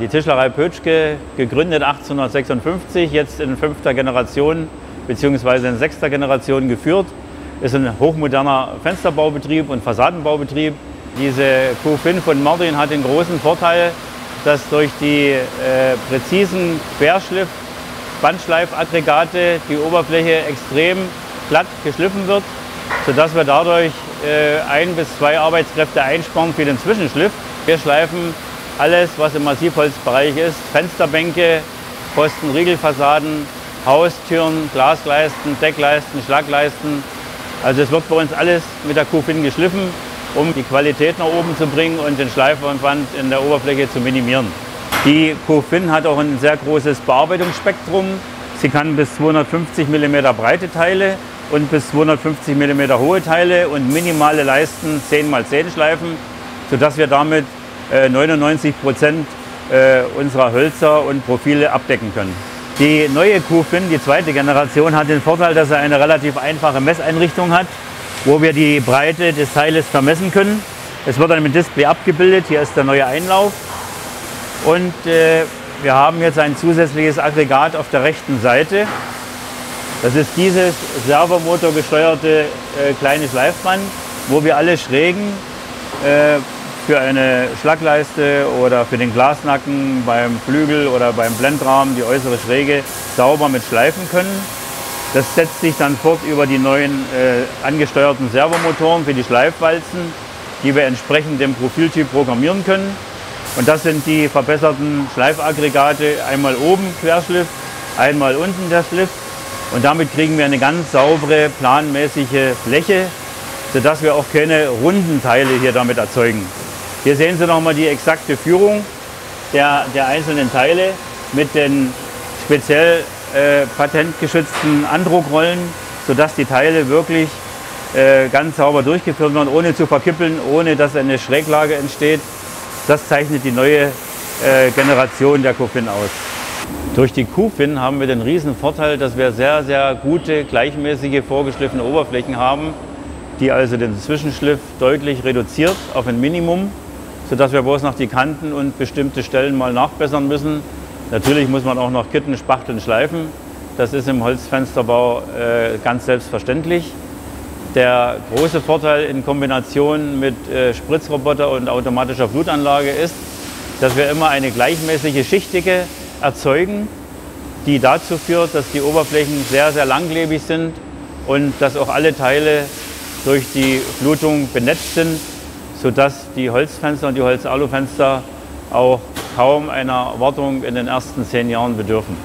Die Tischlerei Pötschke, gegründet 1856, jetzt in fünfter Generation bzw. in sechster Generation geführt, ist ein hochmoderner Fensterbaubetrieb und Fassadenbaubetrieb. Diese Q5 von Martin hat den großen Vorteil, dass durch die äh, präzisen Querschliff Bandschleifaggregate die Oberfläche extrem glatt geschliffen wird, sodass wir dadurch äh, ein bis zwei Arbeitskräfte einsparen für den Zwischenschliff. Wir schleifen alles, was im Massivholzbereich ist, Fensterbänke, Posten, Riegelfassaden, Haustüren, Glasleisten, Deckleisten, Schlagleisten. Also es wird bei uns alles mit der Q-Fin geschliffen, um die Qualität nach oben zu bringen und den Schleifaufwand in der Oberfläche zu minimieren. Die Q-Fin hat auch ein sehr großes Bearbeitungsspektrum. Sie kann bis 250 mm breite Teile und bis 250 mm hohe Teile und minimale Leisten 10 x 10 schleifen, sodass wir damit 99 äh, Prozent äh, unserer Hölzer und Profile abdecken können. Die neue Q-Fin, die zweite Generation, hat den Vorteil, dass er eine relativ einfache Messeinrichtung hat, wo wir die Breite des Teiles vermessen können. Es wird dann im Display abgebildet. Hier ist der neue Einlauf. Und äh, wir haben jetzt ein zusätzliches Aggregat auf der rechten Seite. Das ist dieses servomotorgesteuerte äh, kleine Schleifband, wo wir alle Schrägen äh, für eine Schlagleiste oder für den Glasnacken beim Flügel oder beim Blendrahmen die äußere Schräge sauber mit schleifen können. Das setzt sich dann fort über die neuen äh, angesteuerten Servomotoren für die Schleifwalzen, die wir entsprechend dem Profiltyp programmieren können. Und das sind die verbesserten Schleifaggregate, einmal oben Querschliff, einmal unten der Schliff. Und damit kriegen wir eine ganz saubere, planmäßige Fläche, sodass wir auch keine runden Teile hier damit erzeugen. Hier sehen Sie nochmal die exakte Führung der, der einzelnen Teile mit den speziell äh, patentgeschützten Andruckrollen, sodass die Teile wirklich äh, ganz sauber durchgeführt werden, ohne zu verkippeln, ohne dass eine Schräglage entsteht. Das zeichnet die neue äh, Generation der Kofin aus. Durch die Q-Fin haben wir den riesen Vorteil, dass wir sehr, sehr gute, gleichmäßige, vorgeschliffene Oberflächen haben, die also den Zwischenschliff deutlich reduziert auf ein Minimum sodass wir bloß noch die Kanten und bestimmte Stellen mal nachbessern müssen. Natürlich muss man auch noch Kitten, Spachteln schleifen. Das ist im Holzfensterbau äh, ganz selbstverständlich. Der große Vorteil in Kombination mit äh, Spritzroboter und automatischer Flutanlage ist, dass wir immer eine gleichmäßige Schichtdicke erzeugen, die dazu führt, dass die Oberflächen sehr, sehr langlebig sind und dass auch alle Teile durch die Flutung benetzt sind sodass die Holzfenster und die Holzalufenster auch kaum einer Wartung in den ersten zehn Jahren bedürfen.